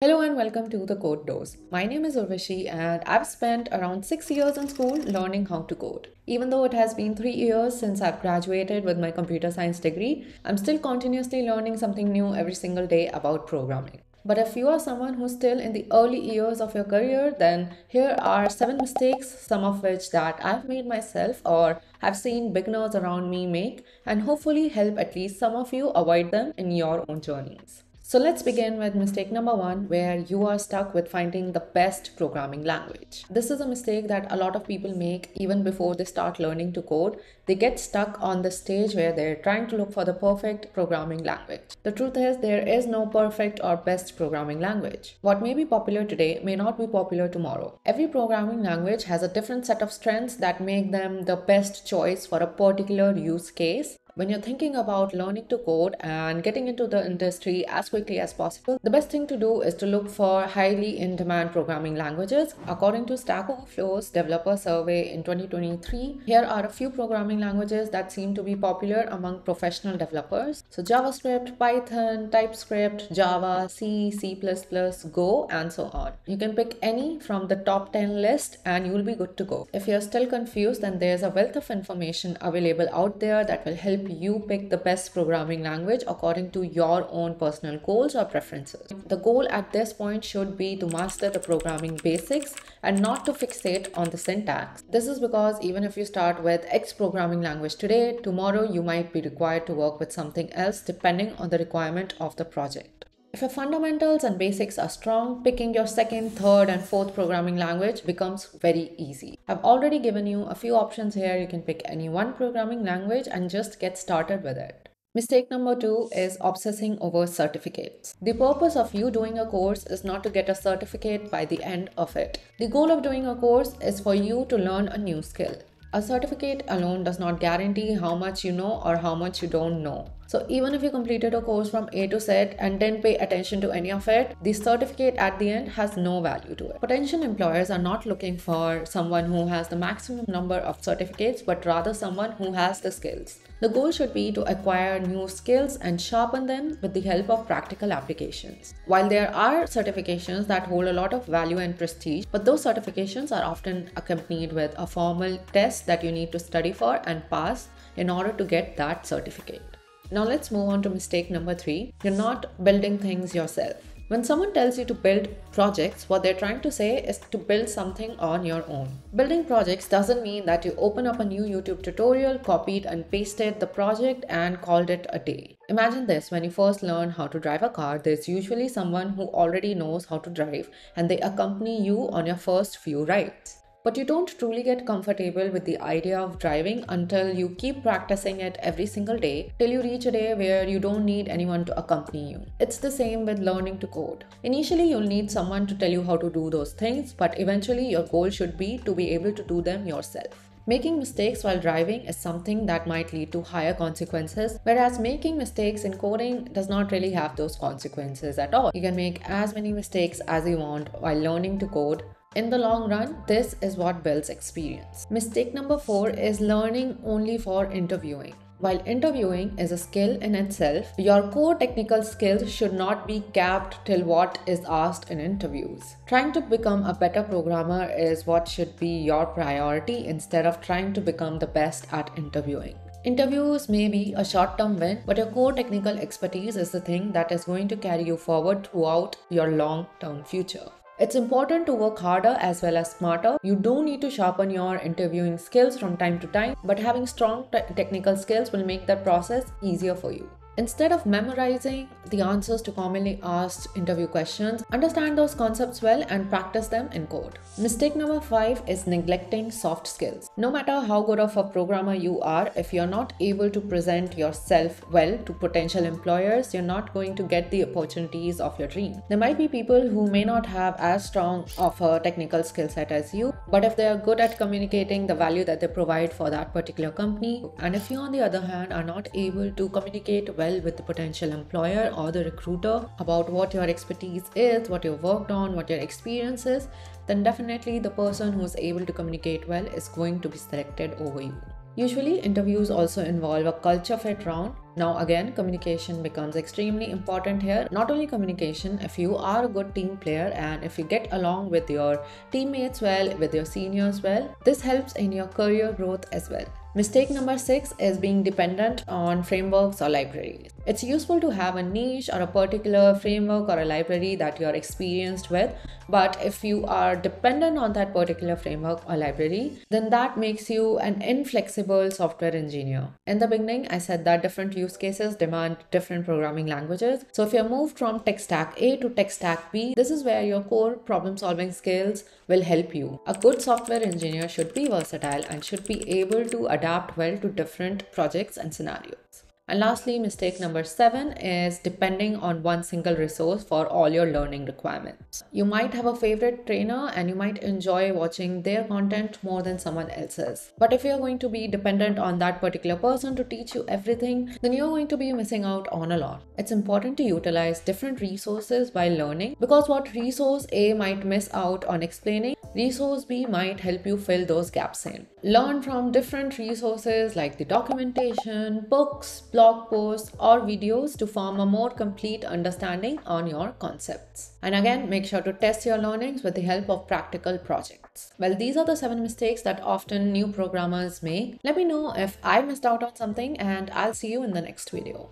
Hello and welcome to the Code Dose. My name is Urvashi and I've spent around six years in school learning how to code. Even though it has been three years since I've graduated with my computer science degree, I'm still continuously learning something new every single day about programming. But if you are someone who's still in the early years of your career, then here are seven mistakes, some of which that I've made myself or have seen beginners around me make, and hopefully help at least some of you avoid them in your own journeys. So let's begin with mistake number one, where you are stuck with finding the best programming language. This is a mistake that a lot of people make even before they start learning to code. They get stuck on the stage where they're trying to look for the perfect programming language. The truth is, there is no perfect or best programming language. What may be popular today may not be popular tomorrow. Every programming language has a different set of strengths that make them the best choice for a particular use case when you're thinking about learning to code and getting into the industry as quickly as possible, the best thing to do is to look for highly in demand programming languages. According to Stack Overflow's developer survey in 2023, here are a few programming languages that seem to be popular among professional developers. So JavaScript, Python, TypeScript, Java, C, C++, Go, and so on. You can pick any from the top 10 list and you'll be good to go. If you're still confused, then there's a wealth of information available out there that will help you pick the best programming language according to your own personal goals or preferences. The goal at this point should be to master the programming basics and not to fixate on the syntax. This is because even if you start with X programming language today, tomorrow you might be required to work with something else depending on the requirement of the project. If your fundamentals and basics are strong, picking your second, third, and fourth programming language becomes very easy. I've already given you a few options here. You can pick any one programming language and just get started with it. Mistake number two is obsessing over certificates. The purpose of you doing a course is not to get a certificate by the end of it. The goal of doing a course is for you to learn a new skill. A certificate alone does not guarantee how much you know or how much you don't know. So even if you completed a course from A to Z and didn't pay attention to any of it, the certificate at the end has no value to it. Potential employers are not looking for someone who has the maximum number of certificates, but rather someone who has the skills. The goal should be to acquire new skills and sharpen them with the help of practical applications. While there are certifications that hold a lot of value and prestige, but those certifications are often accompanied with a formal test that you need to study for and pass in order to get that certificate. Now let's move on to mistake number three. You're not building things yourself. When someone tells you to build projects, what they're trying to say is to build something on your own. Building projects doesn't mean that you open up a new YouTube tutorial, copied and pasted the project, and called it a day. Imagine this when you first learn how to drive a car, there's usually someone who already knows how to drive and they accompany you on your first few rides. But you don't truly get comfortable with the idea of driving until you keep practicing it every single day till you reach a day where you don't need anyone to accompany you. It's the same with learning to code. Initially, you'll need someone to tell you how to do those things, but eventually, your goal should be to be able to do them yourself. Making mistakes while driving is something that might lead to higher consequences, whereas making mistakes in coding does not really have those consequences at all. You can make as many mistakes as you want while learning to code, in the long run, this is what builds experience. Mistake number four is learning only for interviewing. While interviewing is a skill in itself, your core technical skills should not be capped till what is asked in interviews. Trying to become a better programmer is what should be your priority instead of trying to become the best at interviewing. Interviews may be a short term win, but your core technical expertise is the thing that is going to carry you forward throughout your long term future. It's important to work harder as well as smarter. You do need to sharpen your interviewing skills from time to time, but having strong technical skills will make that process easier for you. Instead of memorizing the answers to commonly asked interview questions, understand those concepts well and practice them in code. Mistake number five is neglecting soft skills. No matter how good of a programmer you are, if you're not able to present yourself well to potential employers, you're not going to get the opportunities of your dream. There might be people who may not have as strong of a technical skill set as you, but if they are good at communicating the value that they provide for that particular company, and if you on the other hand are not able to communicate well with the potential employer or the recruiter about what your expertise is, what you've worked on, what your experience is, then definitely the person who's able to communicate well is going to be selected over you. Usually, interviews also involve a culture fit round. Now, again, communication becomes extremely important here. Not only communication, if you are a good team player and if you get along with your teammates well, with your seniors well, this helps in your career growth as well. Mistake number six is being dependent on frameworks or libraries. It's useful to have a niche or a particular framework or a library that you're experienced with, but if you are dependent on that particular framework or library, then that makes you an inflexible software engineer. In the beginning, I said that different use cases demand different programming languages. So if you're moved from tech stack A to tech stack B, this is where your core problem solving skills will help you. A good software engineer should be versatile and should be able to adapt well to different projects and scenarios. And lastly, mistake number seven is depending on one single resource for all your learning requirements. You might have a favorite trainer and you might enjoy watching their content more than someone else's. But if you're going to be dependent on that particular person to teach you everything, then you're going to be missing out on a lot. It's important to utilize different resources while learning because what resource A might miss out on explaining, resource B might help you fill those gaps in. Learn from different resources like the documentation, books, blog posts, or videos to form a more complete understanding on your concepts. And again, make sure to test your learnings with the help of practical projects. Well, these are the seven mistakes that often new programmers make. Let me know if I missed out on something, and I'll see you in the next video.